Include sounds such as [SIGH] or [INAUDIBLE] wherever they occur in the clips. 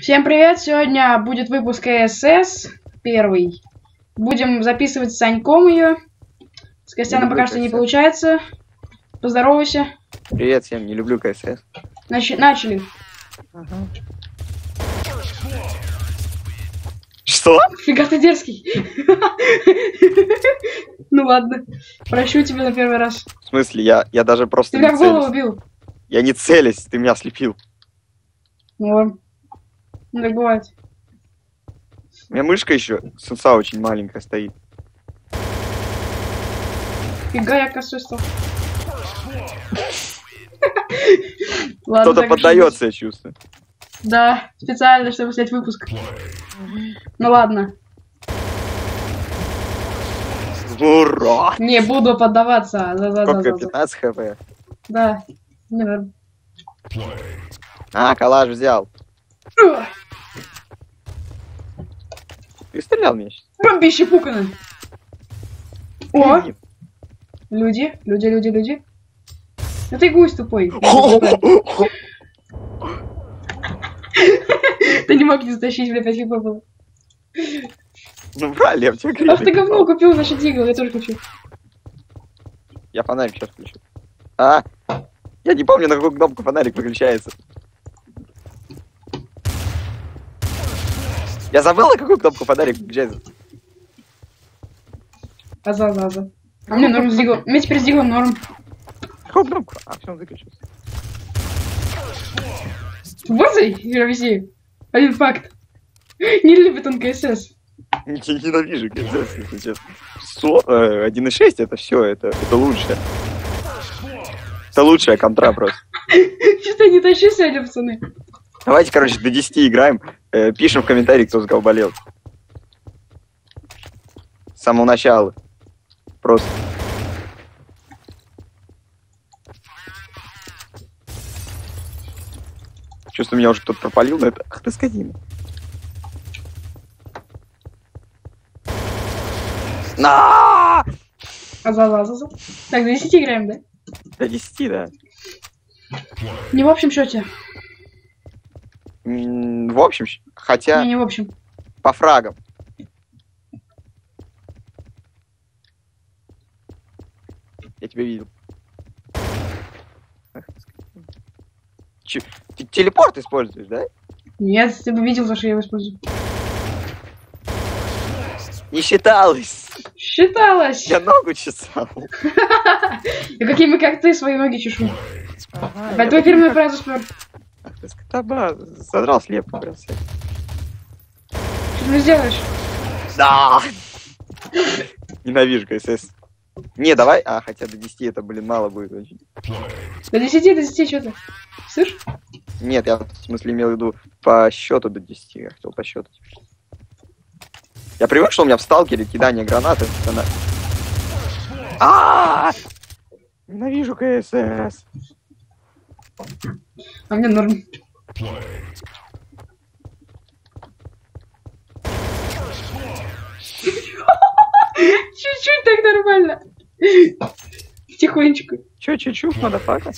Всем привет! Сегодня будет выпуск СС первый. Будем записывать с Саньком ее. С Костяном пока люблю что не КСС. получается. Поздоровайся. Привет всем, не люблю КСС. Начи- начали. Что? Фига ты дерзкий. [LAUGHS] Ну ладно. Прощу тебя на первый раз. В смысле, я, я даже просто Ты меня в голову бил. Я не целюсь, ты меня ослепил. Норм. Ну так бывает. У меня мышка еще, сенса очень маленькая стоит. Фига я косой [LAUGHS] стал. Кто-то поддается, я чувствую. Да, специально, чтобы снять выпуск. Ну ладно. Ура! Не буду поддаваться. Да, да, да, Сколько? да, да. 15 хп. Да. А, калаш взял. Ты стрелял мне сейчас? Бомбище пукано. О, люди, люди, люди, люди. Ну ты гусь тупой. [LAUGHS] Ты не мог не затащить, бля, 5 хп было. Ну, правильно, я в тебя Ах ты говно купил, значит, дигл, я тоже хочу. Я фонарик сейчас включу. А? Я не помню, на какую кнопку фонарик выключается. Я забыл, на какую кнопку фонарик выключается. Аза, аза, аза. А мне норм с диглом. Мне теперь с диглом норм. Какую кнопку? А, все, он выключился. Борзый? Вези. Один факт. Не любит он КСС. Я ненавижу КСС, если честно. Со- э, 1.6 это все, это, это лучше. Это лучшая контра просто. [LAUGHS] Что-то не тащу сегодня, пацаны. Давайте, короче, до 10 играем. Э, пишем в комментарии, кто с кого болел. С самого начала. Просто. Чувствую, меня уже кто-то пропалил, но это... Ах ты скотина. На! Аза. Так, до 10 играем, да? До 10, да. Не в общем счете. В общем, хотя Не, не в общем. по фрагам. Я тебя видел. Ах ты скотина. Чё, ты телепорт используешь, да? Нет, ты бы видел, за что я его использую. Не считалось. Считалось. Я ногу чесал. [LAUGHS] И какие мы, как ты, свои ноги чешу. Твой фирменный фразу спер. Ты скотоба, задрал слепо прям всех. Что ты сделаешь? Да! Ненавижу КСС. Не, давай. А, хотя до 10 это, блин, мало будет очень. До 10, до 10, что ты? Слышь? Нет, я в смысле имел в виду по счету до 10. Я хотел по счету. Я привык, что у меня в сталкере кидание гранаты. Она... А! Ненавижу КСС. А мне норм. Чуть-чуть так нормально. Тихонечко. Чё, чё-чё, motherfucker?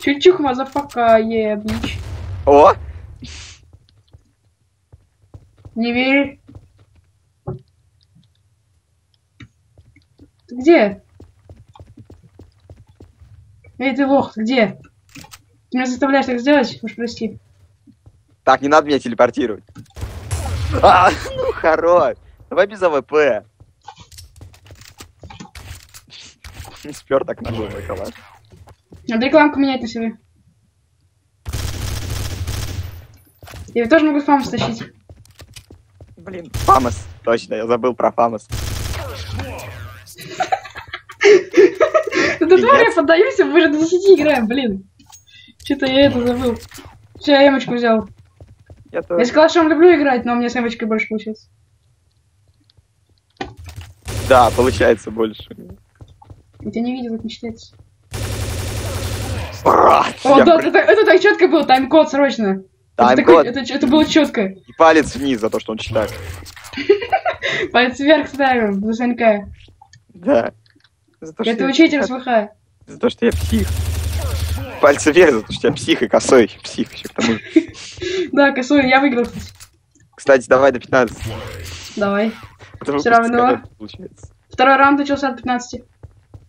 Чуть-чуть motherfucker, yeah, bitch. О! Не верь. Ты где? Эй, ты лох, ты где? Ты меня заставляешь так сделать? Уж прости. Так, не надо меня телепортировать. А, [LAUGHS] ну хорош. Давай без AWP. Спер так мой калаш. Надо рекламку менять на себе. Я тоже могу FAMAS тащить. Блин, FAMAS. Точно, я забыл про FAMAS. Да тварь, я поддаюсь, мы же до 10 играем, блин. Что-то я это забыл. Все, я эмочку взял. Я Я тоже. с калашом люблю играть, но у меня с эмочкой больше получается. Да, получается больше. Я не видел, это не считается. Ура! О, Я да, при- это, это так четко было, тайм-код срочно. Это, такой- это, это было четко. и палец вниз за то, что он читает. [LAUGHS] Палец вверх ставим, за Санька. Да. За то, что Это я- учитель СВХ. За то, что я псих. Пальцы вверх, потому что у тебя псих и косой. Псих еще к тому. [LAUGHS] Да, косой, я выиграл. кстати. Давай до 15. Давай. Выпуск равно. Второй раунд начался от 15.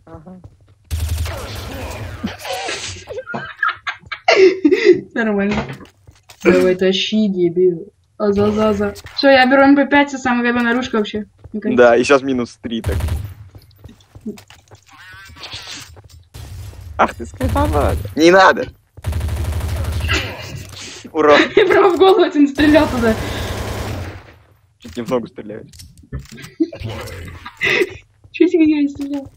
[LAUGHS] Нормально. Давай тащи, дебил. Азазаза. Все, я беру MP5, это самая говёная наружка вообще. Да, и сейчас минус 3 так. Ах ты скайповая. Не надо. Ура. [LAUGHS] Я прямо в голову этим стрелял туда. Чуть не в ногу стреляют. Чуть я не стрелял.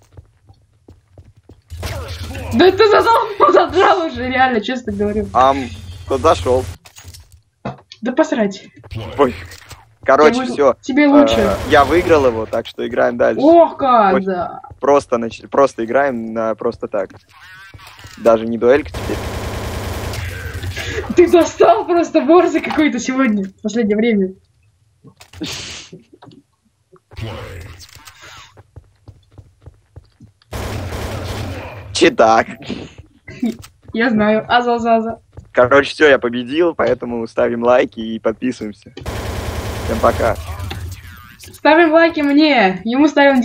Да ты задал, [LAUGHS] задрал уже, реально, честно говорю. Ам, кто зашел? Да посрать. Ой. Короче, Тебе- все. Тебе лучше. я выиграл его, так что играем дальше. Ох, как, да. Просто, просто играем на просто так. Даже не дуэлька теперь. Ты достал просто борзый какой-то сегодня, в последнее время. Че так? Я знаю. Азазаза. Короче, все, я победил, поэтому ставим лайки и подписываемся. Всем пока. Ставим лайки мне, ему ставим.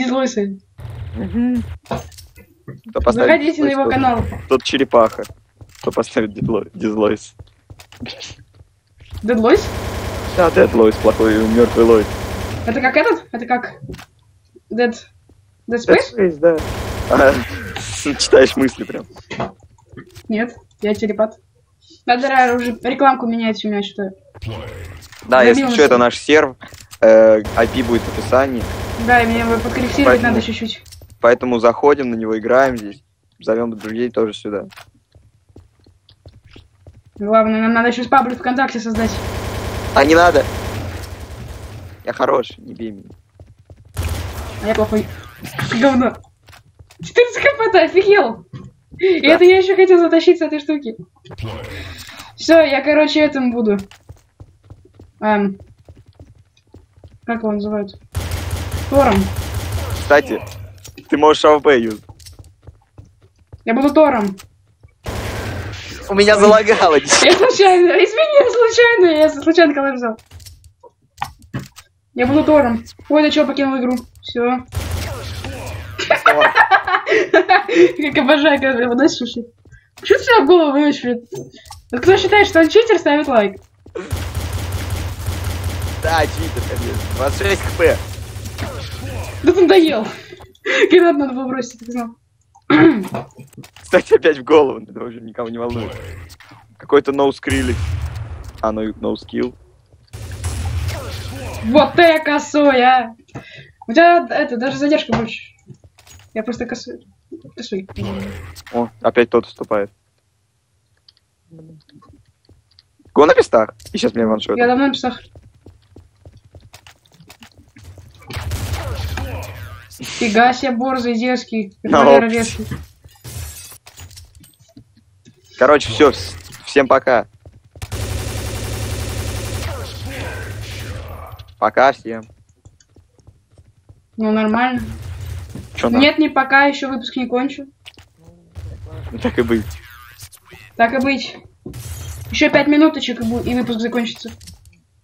Кто поставит Заходите на дизлайк, его тот- канал. Тот черепаха. Кто поставит дидло- дизлойс. Дедлойс? Да, Дедлойс, плохой мертвый лойс. Это как этот? Это как... Dead... Dead Space? Dead Space, да. Ага. [LAUGHS] Читаешь мысли прям. Нет, я телепат. Надо уже рекламку менять у меня что-то. Да, если Забил что, это на наш серв. э, IP будет в описании. Да, и мне его подкорректировать Поэтому- надо чуть-чуть. Поэтому заходим на него, играем здесь. Зовем друзей тоже сюда. Главное, нам надо еще паблик ВКонтакте создать. А не надо! Я хороший, не бей меня. А я плохой. Говно. 14 хп, ты офигел! И Да. это я еще хотел затащить с этой штуки. Все, я, короче, этим буду. Эм, как его называют? Тором. Кстати, ты можешь AWP юзать. Я буду Тором. У меня залагало. Я случайно, извини, я случайно, я случайно колор взял. Я буду Тором. Ой, да что, покинул игру. Все. Как обожаю, когда его. Что ты себя в голову? Вот кто считает, что он читер, ставит лайк. Да, читер, конечно. 26 хп. Да надоел. Гранат надо было бросить, ты знал. Кстати, опять в голову. Это уже никого не волнует. Какой-то no скрилик. А, no skill. Вот ты косой, а. У тебя, это, даже задержка больше. Я просто косой. Косой. О, опять тот вступает. Го на местах. И сейчас мне ваншот. Я давно на писах. Фига себе, борзый, дерзкий. Резкий. Короче, все, всем пока. Пока всем. Ну, нормально. Чё нам? Нет, не пока, еще выпуск не кончу. Ну, Так и быть. Так и быть. Еще пять минуточек, и выпуск закончится.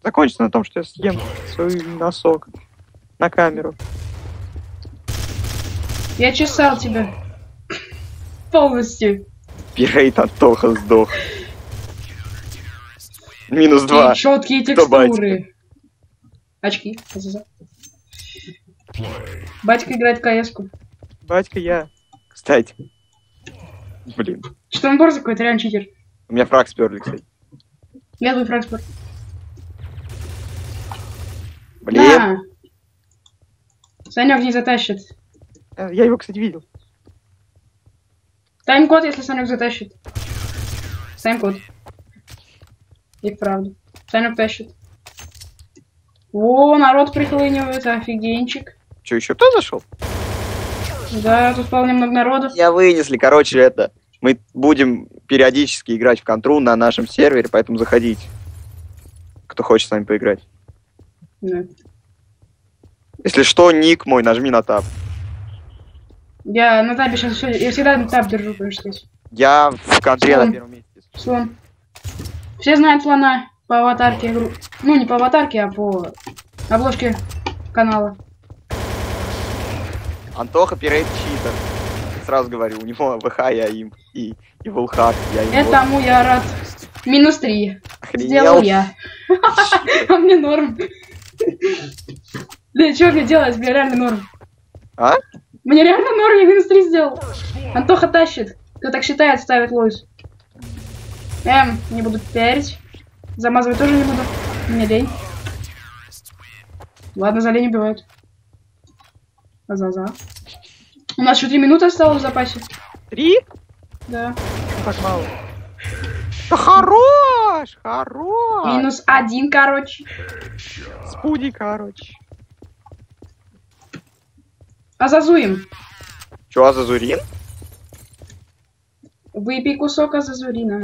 Закончится на том, что я съем свой носок на камеру. Я чесал тебя. Полностью. Пирейт Антоха сдох. Минус два. И четкие текстуры. Очки. Батька играет в кс-ку. Батька я. Кстати. Блин. Что он борзый какой-то, реально читер. У меня фраг сперли, кстати. Я твой фрагспорт. Блин. На. Санек не затащит. Э, Я его, кстати, видел. Тайм-код, если Санек затащит. Тайм-код. И вправду. Санек тащит. О, народ прихлынивает, офигенчик. Че, еще кто зашел? Да, тут вполне много народу. Я вынесли, короче, это. Мы будем периодически играть в контру на нашем сервере, поэтому заходите. Кто хочет с нами поиграть. Да. Если что, ник мой, нажми на таб. Я на табе сейчас я всегда на таб держу, конечно сказать. Я в кадре Слон. на первом месте. Слон. Все знают слона по аватарке. Ну, не по аватарке, а по обложке канала. Антоха пирейт читер. Сразу говорю, у него [LAUGHS] ВХ я им. И, и Вулхак я им. Этому я рад. Минус три. Охренел. Сделал я. А [LAUGHS] мне норм. [LAUGHS] Да что мне делать? Мне реально норм. А? Мне реально норм, я минус три сделал. Антоха тащит. Кто так считает, ставит лойс. Эм, не буду пиарить. Замазывать тоже не буду. Мне лень. Ладно, за лень убивают. За-за. У нас еще три минуты осталось в запасе. Три? Да. Так мало. Да хорош! Хорош! Минус один, короче. Спуди, короче. Азазуем. Чё, Азазурин? Выпей кусок азазурина.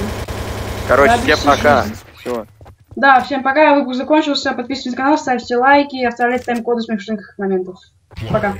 Короче, Да, всем пока. жизнь. Все. Да, всем пока, выпуск закончился. Подписывайтесь на канал, ставьте лайки, оставляйте тайм-коды смешных моментов. Пока.